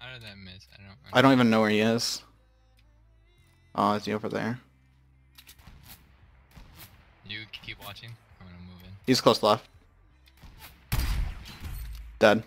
How did that miss? I don't. I don't even know where he is. Oh, is he over there? You keep watching. I'm gonna move in. He's close left. Dead.